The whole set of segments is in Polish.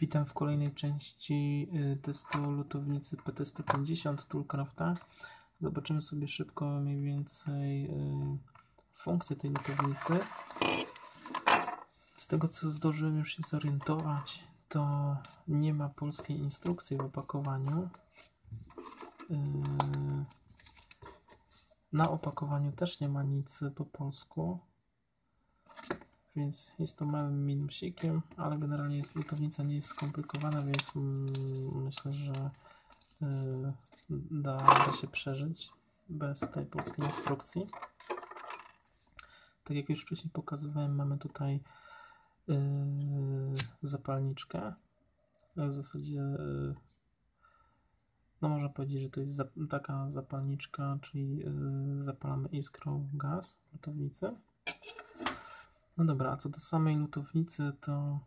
Witam w kolejnej części y, testu lutownicy PT150 Toolcrafta. Zobaczymy sobie szybko mniej więcej y, funkcję tej lutownicy. Z tego co zdążyłem już się zorientować, to nie ma polskiej instrukcji w opakowaniu. Y, na opakowaniu też nie ma nic po polsku więc jest to małym minusikiem, ale generalnie jest lutownica nie jest skomplikowana, więc myślę, że y, da, da się przeżyć bez tej polskiej instrukcji. Tak jak już wcześniej pokazywałem, mamy tutaj y, zapalniczkę. W zasadzie y, no można powiedzieć, że to jest taka zapalniczka, czyli zapalamy iskrą gaz w lutownicy. No dobra, a co do samej lutownicy, to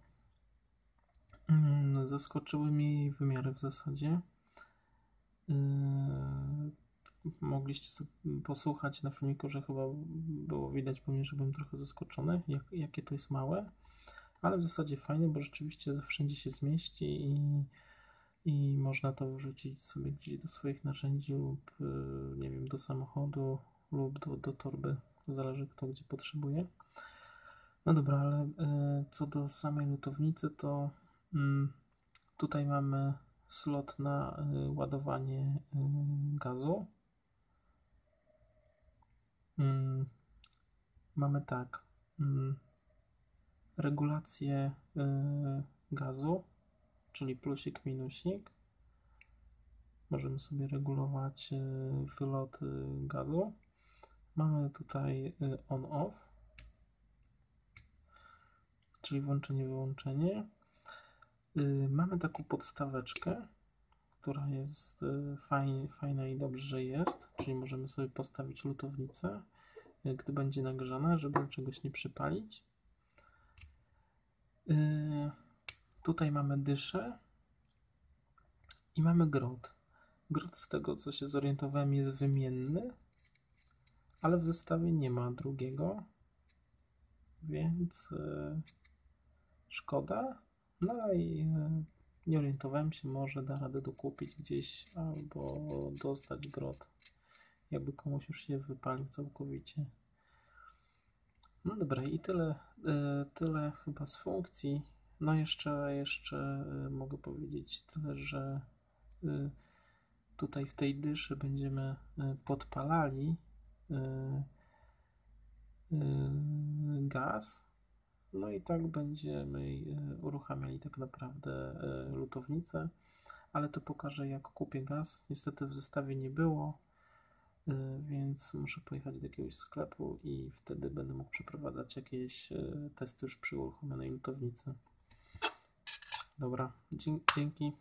mm, zaskoczyły mnie jej wymiary w zasadzie. Yy, mogliście posłuchać na filmiku, że chyba było widać po mnie, że byłem trochę zaskoczony, jak, jakie to jest małe. Ale w zasadzie fajne, bo rzeczywiście wszędzie się zmieści i, i można to wrzucić sobie gdzieś do swoich narzędzi lub yy, nie wiem, do samochodu lub do, do torby. Zależy kto gdzie potrzebuje. No dobra, ale y, co do samej lutownicy, to y, tutaj mamy slot na y, ładowanie gazu. Mamy tak, regulację gazu, czyli plusik, minusik. Możemy sobie regulować wylot gazu. Mamy tutaj on-off czyli włączenie, wyłączenie. Y, mamy taką podstaweczkę, która jest y, fajna i dobrze, jest, czyli możemy sobie postawić lutownicę, y, gdy będzie nagrzana, żeby czegoś nie przypalić. Tutaj mamy dyszę i mamy grot. Grot z tego, co się zorientowałem, jest wymienny, ale w zestawie nie ma drugiego, więc szkoda. No i e, nie orientowałem się, może da radę dokupić gdzieś albo dostać grot, jakby komuś już się wypalił całkowicie. No dobra, i tyle, e, tyle chyba z funkcji. No jeszcze, jeszcze e, mogę powiedzieć tyle, że tutaj w tej dyszy będziemy podpalali gaz no i tak będziemy e, uruchamiali tak naprawdę e, lutownicę, ale to pokażę jak kupię gaz. Niestety w zestawie nie było, e, więc muszę pojechać do jakiegoś sklepu i wtedy będę mógł przeprowadzać jakieś testy już przy uruchomionej lutownicy. Dobra, dzięki.